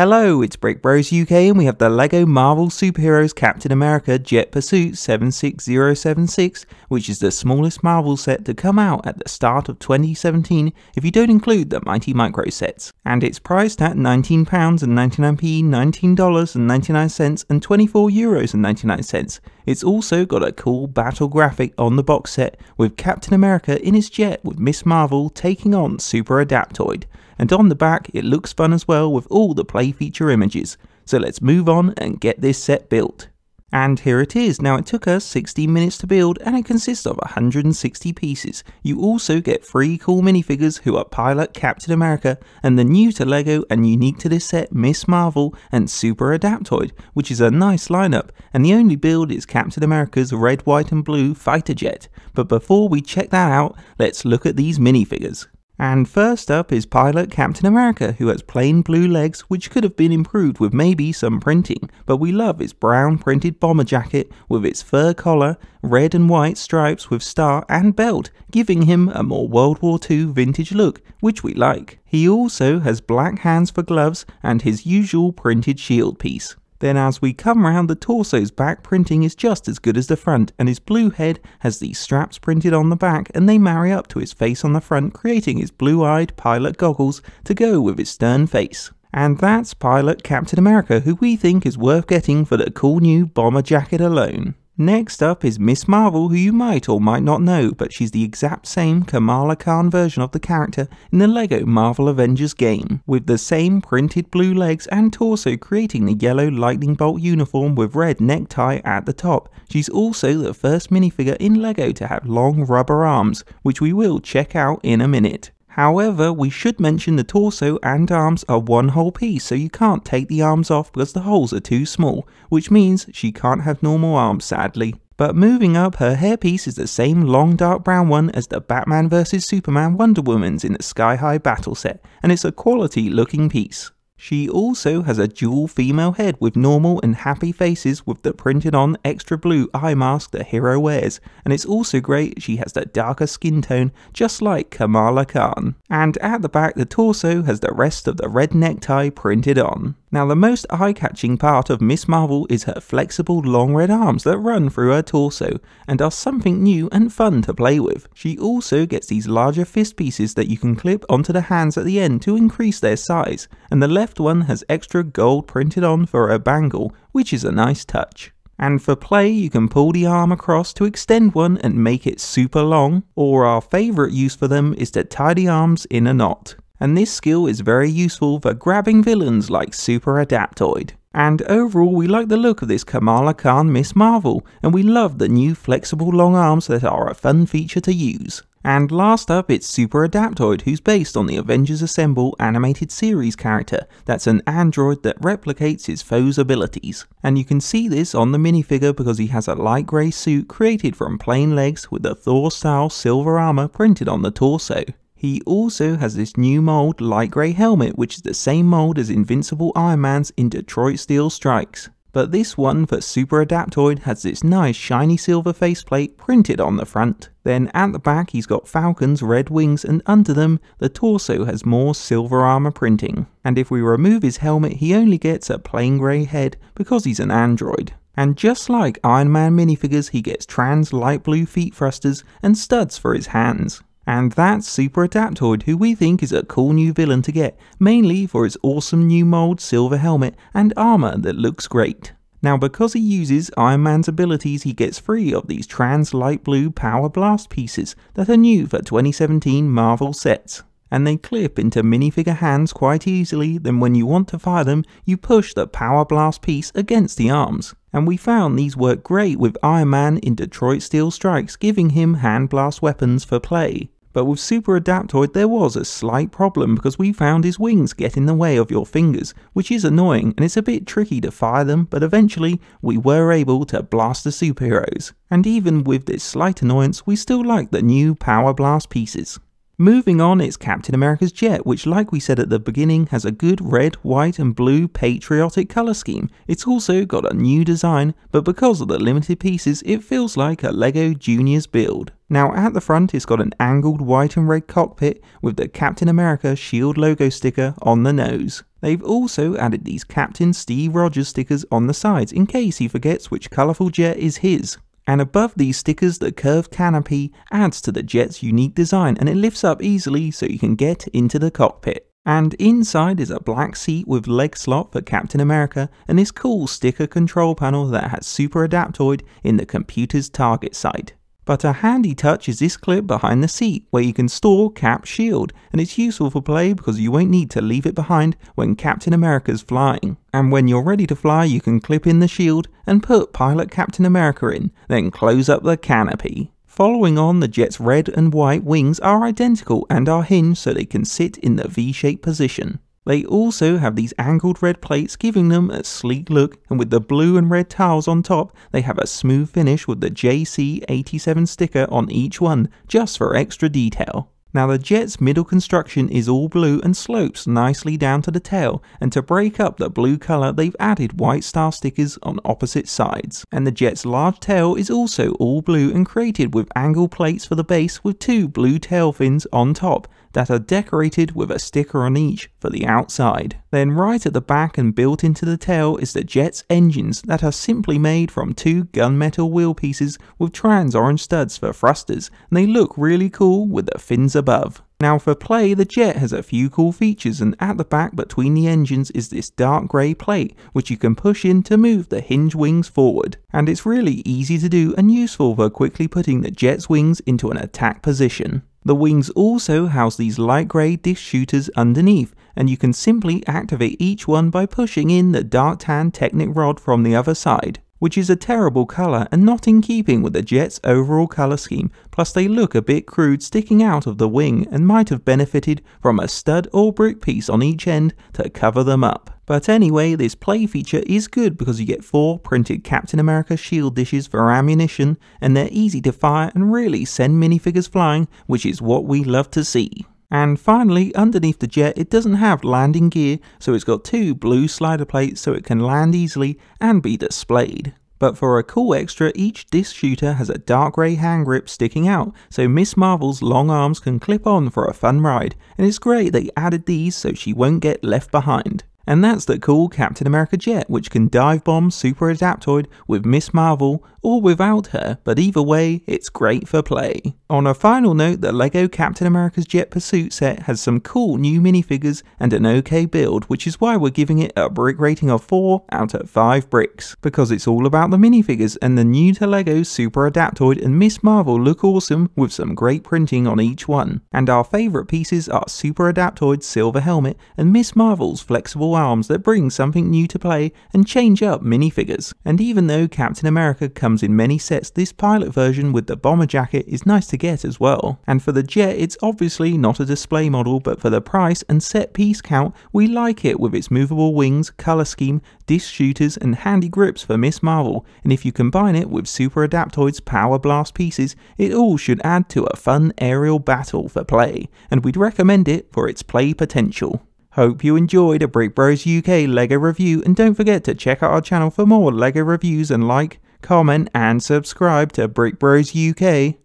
Hello, it's Brick Bros UK and we have the LEGO Marvel Superheroes Captain America Jet Pursuit 76076, which is the smallest Marvel set to come out at the start of 2017 if you don't include the Mighty Micro sets. And it's priced at £19.99p, $19.99 and 24 euros 99 It's also got a cool battle graphic on the box set with Captain America in his jet with Miss Marvel taking on Super Adaptoid and on the back it looks fun as well with all the play feature images. So let's move on and get this set built. And here it is. Now it took us 16 minutes to build and it consists of 160 pieces. You also get three cool minifigures who are Pilot Captain America and the new to LEGO and unique to this set Miss Marvel and Super Adaptoid, which is a nice lineup and the only build is Captain America's red, white and blue fighter jet. But before we check that out, let's look at these minifigures. And first up is pilot Captain America, who has plain blue legs which could have been improved with maybe some printing, but we love his brown printed bomber jacket with its fur collar, red and white stripes with star and belt, giving him a more World War II vintage look, which we like. He also has black hands for gloves and his usual printed shield piece. Then as we come round the torso's back printing is just as good as the front and his blue head has these straps printed on the back and they marry up to his face on the front creating his blue-eyed pilot goggles to go with his stern face. And that's Pilot Captain America who we think is worth getting for the cool new bomber jacket alone. Next up is Miss Marvel, who you might or might not know, but she's the exact same Kamala Khan version of the character in the LEGO Marvel Avengers game, with the same printed blue legs and torso creating the yellow lightning bolt uniform with red necktie at the top. She's also the first minifigure in LEGO to have long rubber arms, which we will check out in a minute. However, we should mention the torso and arms are one whole piece, so you can't take the arms off because the holes are too small, which means she can't have normal arms sadly. But moving up, her hairpiece is the same long dark brown one as the Batman vs Superman Wonder Woman's in the Sky High battle set, and it's a quality looking piece. She also has a dual female head with normal and happy faces with the printed on extra blue eye mask the hero wears, and it's also great she has the darker skin tone just like Kamala Khan. And at the back the torso has the rest of the red necktie printed on. Now the most eye-catching part of Miss Marvel is her flexible long red arms that run through her torso and are something new and fun to play with. She also gets these larger fist pieces that you can clip onto the hands at the end to increase their size, and the left one has extra gold printed on for a bangle, which is a nice touch. And for play, you can pull the arm across to extend one and make it super long, or our favourite use for them is to tie the arms in a knot and this skill is very useful for grabbing villains like Super Adaptoid. And overall, we like the look of this Kamala Khan Miss Marvel, and we love the new flexible long arms that are a fun feature to use. And last up, it's Super Adaptoid, who's based on the Avengers Assemble animated series character. That's an android that replicates his foe's abilities. And you can see this on the minifigure because he has a light grey suit created from plain legs with the Thor style silver armour printed on the torso. He also has this new mold light grey helmet which is the same mold as Invincible Iron Man's in Detroit Steel Strikes. But this one for Super Adaptoid has this nice shiny silver faceplate printed on the front. Then at the back he's got Falcon's red wings and under them the torso has more silver armor printing. And if we remove his helmet he only gets a plain grey head because he's an android. And just like Iron Man minifigures he gets trans light blue feet thrusters and studs for his hands. And that's Super Adaptoid, who we think is a cool new villain to get, mainly for his awesome new mold silver helmet and armour that looks great. Now because he uses Iron Man's abilities he gets free of these trans light blue power blast pieces that are new for 2017 Marvel sets. And they clip into minifigure hands quite easily, then when you want to fire them, you push the power blast piece against the arms. And we found these work great with Iron Man in Detroit Steel Strikes giving him hand blast weapons for play. But with Super Adaptoid there was a slight problem because we found his wings get in the way of your fingers, which is annoying and it's a bit tricky to fire them, but eventually we were able to blast the superheroes. And even with this slight annoyance, we still like the new Power Blast pieces. Moving on, it's Captain America's jet, which like we said at the beginning, has a good red, white and blue patriotic colour scheme. It's also got a new design, but because of the limited pieces, it feels like a LEGO Juniors build. Now at the front it's got an angled white and red cockpit with the Captain America shield logo sticker on the nose. They've also added these Captain Steve Rogers stickers on the sides in case he forgets which colourful jet is his. And above these stickers, the curved canopy adds to the jet's unique design and it lifts up easily so you can get into the cockpit. And inside is a black seat with leg slot for Captain America and this cool sticker control panel that has Super Adaptoid in the computer's target sight. But a handy touch is this clip behind the seat where you can store Cap shield and it's useful for play because you won't need to leave it behind when Captain America's flying. And when you're ready to fly you can clip in the shield and put Pilot Captain America in, then close up the canopy. Following on, the jet's red and white wings are identical and are hinged so they can sit in the V-shaped position. They also have these angled red plates giving them a sleek look and with the blue and red tiles on top they have a smooth finish with the JC87 sticker on each one just for extra detail. Now the jet's middle construction is all blue and slopes nicely down to the tail and to break up the blue colour they've added white star stickers on opposite sides. And the jet's large tail is also all blue and created with angle plates for the base with two blue tail fins on top that are decorated with a sticker on each for the outside. Then right at the back and built into the tail is the jet's engines that are simply made from two gunmetal wheel pieces with trans orange studs for thrusters and they look really cool with the fins above. Now for play, the jet has a few cool features and at the back between the engines is this dark grey plate which you can push in to move the hinge wings forward. And it's really easy to do and useful for quickly putting the jet's wings into an attack position. The wings also house these light grey disc shooters underneath, and you can simply activate each one by pushing in the dark tan Technic rod from the other side, which is a terrible colour and not in keeping with the jet's overall colour scheme, plus they look a bit crude sticking out of the wing and might have benefited from a stud or brick piece on each end to cover them up. But anyway, this play feature is good because you get four printed Captain America shield dishes for ammunition, and they're easy to fire and really send minifigures flying, which is what we love to see. And finally, underneath the jet, it doesn't have landing gear, so it's got two blue slider plates so it can land easily and be displayed. But for a cool extra, each disc shooter has a dark grey hand grip sticking out, so Miss Marvel's long arms can clip on for a fun ride, and it's great that they added these so she won't get left behind. And that's the cool Captain America jet, which can dive bomb Super Adaptoid with Miss Marvel or without her, but either way, it's great for play. On a final note, the LEGO Captain America's Jet Pursuit set has some cool new minifigures and an okay build, which is why we're giving it a brick rating of 4 out of 5 bricks, because it's all about the minifigures and the new to LEGO Super Adaptoid and Miss Marvel look awesome with some great printing on each one. And our favourite pieces are Super Adaptoid's silver helmet and Miss Marvel's flexible arms that bring something new to play and change up minifigures. And even though Captain America comes comes in many sets, this pilot version with the bomber jacket is nice to get as well. And for the jet, it's obviously not a display model, but for the price and set piece count, we like it with its movable wings, colour scheme, disc shooters, and handy grips for Miss Marvel. And if you combine it with Super Adaptoid's Power Blast pieces, it all should add to a fun aerial battle for play, and we'd recommend it for its play potential. Hope you enjoyed a Brick Bros UK LEGO review and don't forget to check out our channel for more LEGO reviews and like, comment, and subscribe to Brick Bros UK.